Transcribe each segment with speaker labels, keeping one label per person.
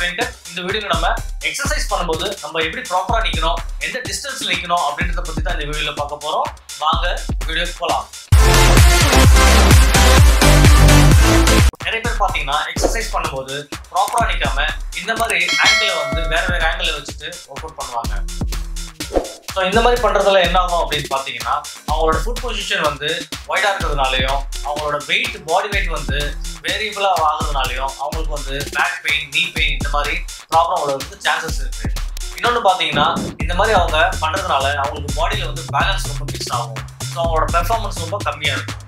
Speaker 1: Friend இந்த video நம்ம exercise பண்ணும்போது நம்ம எப்படி ப்ராப்பரா நிக்கணும் எந்த டிஸ்டன்ஸ்ல நிக்கணும் அப்படின்றத பத்தி தான் இந்த வீடியோல பார்க்க போறோம். வாங்க வீடியோக்கு போலாம். நிறைய பேர் பாத்தீங்கன்னா எக்ஸசைஸ் பண்ணும்போது ப்ராப்பரா நிக்காம இந்த மாதிரி ஆங்கிளை வந்து வேற வேற ஆங்கிள் வச்சுட்டு ஒர்க் அவுட் பண்ணுவாங்க. ஸோ இந்த மாதிரி பண்றதுல என்ன ஆகும் அப்படின்னு பார்த்தீங்கன்னா அவங்களோட ஃபுட் பொசிஷன் வந்து ஒய்டா இருக்கிறதுனாலையும் அவங்களோட வெயிட் பாடி வெயிட் வந்து வேரியபிளாக வாங்குறதுனாலையும் அவங்களுக்கு வந்து பேக் பெயின் நீ பெயின் இந்த மாதிரி ப்ராப்ளம் வர்றதுக்கு சான்சஸ் இருக்கு. இன்னொன்று பார்த்தீங்கன்னா இந்த மாதிரி அவங்க பண்ணுறதுனால அவங்களுக்கு பாடியில் வந்து பேலன்ஸ் ரொம்ப மிஸ் ஆகும். ஸோ அவங்களோட பெர்ஃபார்மன்ஸ் ரொம்ப கம்மியாக இருக்கும்.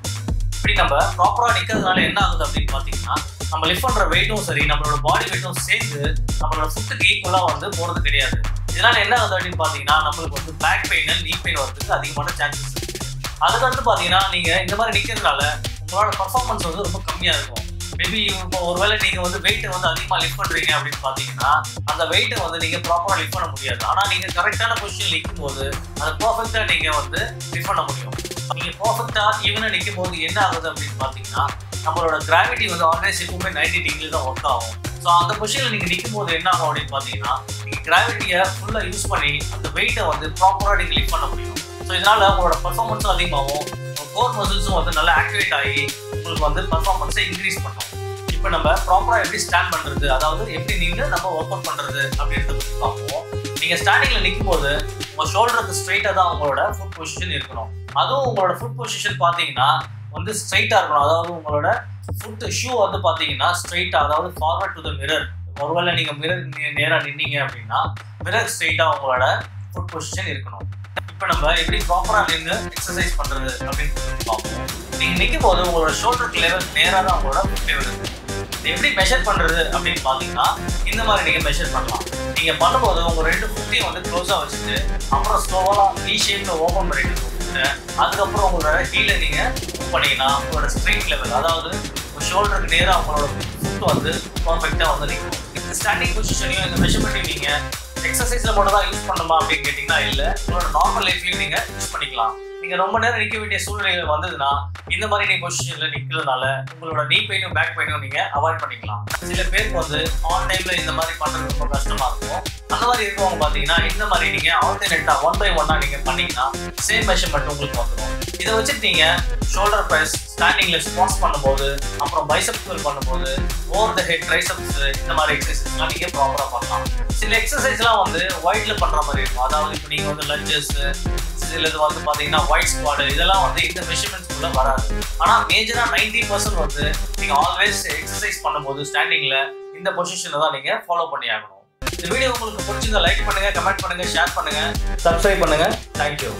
Speaker 1: இப்படி நம்ம ப்ராப்பராக நிற்கிறதுனால என்ன ஆகுது அப்படின்னு பார்த்தீங்கன்னா நம்ம லிஃப்ட் பண்ணுற வெயிட்டும் சரி நம்மளோட பாடி வெயிட்டும் சேர்ந்து நம்மளோட ஃபுட்டுக்கு ஈக்குவலாக வந்து போகிறது கிடையாது. இதனால என்ன ஆகுது அப்படின்னு பார்த்தீங்கன்னா நம்மளுக்கு வந்து பேக் பெயின் நீ பெயின் வரதுக்கு அதிகமான சான்சஸ் இருக்குது அதுக்கடுத்து பார்த்தீங்கன்னா நீங்கள் இந்த மாதிரி நிற்கிறதுனால உங்களோட பர்ஃபார்மன்ஸ் வந்து ரொம்ப கம்மியாக இருக்கும். மேபி இப்போ ஒருவேளை நீங்க வந்து வெயிட்டை வந்து அதிகமா லிஃப்ட் பண்றீங்க அப்படின்னு பாத்தீங்கன்னா அந்த வெயிட்டை வந்து நீங்க ப்ராப்பரா லிஃப்ட் பண்ண முடியாது. ஆனா நீங்க கரெக்டான பொசிஷன் நிற்கும் போது அதை பர்ஃபெக்டா நீங்க வந்து லிஃப்ட் பண்ண முடியும். நீங்க பர்ஃபெக்டா ஈவனா நிற்கும் போது என்ன ஆகுது அப்படின்னு பாத்தீங்கன்னா நம்மளோட கிராவிட்டி வந்து ஆல்வேஸ் எப்பவுமே நைன்டி டிகிரி தான் ஒர்க் ஆகும். ஸோ அந்த பொசிஷனில் நீங்கள் நிற்கும் போது என்ன ஆகும் அப்படின்னு பார்த்தீங்கன்னா நீங்கள் கிராவிட்டியை ஃபுல்லாக யூஸ் பண்ணி அந்த வெயிட்டை வந்து ப்ராப்பராக நீங்கள் லிஃப்ட் பண்ண முடியும். ஸோ இதனால் உங்களோட பர்ஃபார்மன்ஸும் அதிகமாகும். கோர் மசில்ஸும் வந்து நல்லா ஆக்டிவேட் ஆகி உங்களுக்கு வந்து பர்ஃபார்மன்ஸை இன்க்ரீஸ் பண்ணும். இப்போ நம்ம ப்ராப்பராக எப்படி ஸ்டாண்ட் பண்ணுறது அதாவது எப்படி நீங்கள் நம்ம ஒர்க் அவுட் பண்ணுறது அப்படின்றத பற்றி பார்ப்போம். நீங்கள் ஸ்டாண்டிங்கில் நிற்கும் போது உங்கள் ஷோல்டருக்கு ஸ்ட்ரைட்டாக தான் உங்களோட ஃபுட் பொசிஷன் இருக்கணும். அதுவும் உங்களோட ஃபுட் பொசிஷன் பார்த்தீங்கன்னா வந்து ஸ்ட்ரைட்டாக இருக்கணும். அதாவது உங்களோட ஃபுட் ஷூ வந்து பார்த்தீங்கன்னா ஸ்ட்ரைட்டாக அதாவது ஃபார்வர்ட் டு த மிரர் ஒருவேளை நீங்கள் மிரர் நேராக நின்னீங்க அப்படின்னா மிரர் ஸ்ட்ரைட்டாக உங்களோட ஃபுட் பொசிஷன் இருக்கணும். இப்போ நம்ம எப்படி ப்ராப்பராக நின்று எக்ஸசைஸ் பண்ணுறது அப்படின்னு பார்ப்போம். நீங்கள் நிற்கும் போது உங்களோட ஷோல்டருக்கு லெவல் நேராக தான் உங்களோட ஃபுட் லெவல் இருக்குது எப்படி மெஷர் பண்ணுறது அப்படின்னு பார்த்தீங்கன்னா இந்த மாதிரி நீங்கள் மெஷர் பண்ணலாம். நீங்கள் பண்ணும்போது உங்கள் ரெண்டு ஃபுட்டையும் வந்து க்ளோஸாக வச்சுட்டு அப்புறம் ஸ்லோவாக நீ ஷேப்பில் ஓப்பன் பண்ணிட்டு அதுக்கப்புறம் உங்களோட ஹீலை நீங்கள் பண்ணிங்கன்னா பண்ணீங்கன்னா உங்களோட ஸ்ட்ரெயிட் லெவல் அதாவது ஷோல்டருக்கு நேராக அவங்களோட ஃபுட் வந்து பர்ஃபெக்டாக வந்து நிற்கும் இந்த ஸ்டாண்டிங் பொசிஷனையும் இந்த மெஷர்மெண்ட்டையும் நீங்கள் எக்ஸசைஸில் மட்டும் தான் யூஸ் பண்ணணுமா அப்படின்னு கேட்டிங்கன்னா இல்லை. உங்களோட நார்மல் லைஃப்லையும் நீங்கள் யூஸ் பண்ணிக்கலாம். நீங்க ரொம்ப நேரம் நிக்க வேண்டிய சூழ்நிலைகள் வந்ததுன்னா இந்த மாதிரி நீ பொசிஷன்ல நிக்கிறதுனால உங்களோட நீ பெயினும் பேக் பெயினும் நீங்க அவாய்ட் பண்ணிக்கலாம். சில பேருக்கு வந்து ஆன் டைம்ல இந்த மாதிரி பண்றது ரொம்ப கஷ்டமா இருக்கும். அந்த மாதிரி இருக்கவங்க பாத்தீங்கன்னா இந்த மாதிரி நீங்க ஆல்டர்னேட்டா ஒன் பை ஒன்னா நீங்க பண்ணீங்கன்னா சேம் மெஷர்மெண்ட் உங்களுக்கு வந்துடும் இதை வச்சுட்டு நீங்க ஷோல்டர் பிரஸ் ஸ்டாண்டிங்ல ஸ்குவாட்ஸ் பண்ணும்போது அப்புறம் பைசப் பண்ணும்போது ஓவர் த ஹெட் ட்ரைசப்ஸ் இந்த மாதிரி எக்ஸசைஸ்லாம் நீங்க ப்ராப்பரா பண்ணலாம். சில எக்ஸசைஸ்லாம் வந்து ஒயிட்ல பண்ற மாதிரி இருக்கும். அதாவது இப்போ நீங்க வந்து லஞ்சஸ் சிலது வந்து பாத்தீங்கன்னா ஒயிட் ஸ்பாட் இதெல்லாம் வந்து இந்த மெஷர்மெண்ட்ஸ்குள்ளே வராது. ஆனால் மேஜராக நைன்டி பர்சன்ட் வந்து நீங்கள் ஆல்வேஸ் எக்ஸசைஸ் பண்ணும்போது ஸ்டாண்டிங்கில் இந்த பொசிஷனில் தான் நீங்கள் ஃபாலோ பண்ணி ஆகணும். இந்த வீடியோ உங்களுக்கு பிடிச்சிருந்தா லைக் பண்ணுங்க கமெண்ட் பண்ணுங்க ஷேர் பண்ணுங்க சப்ஸ்கிரைப் பண்ணுங்க. தேங்க்யூ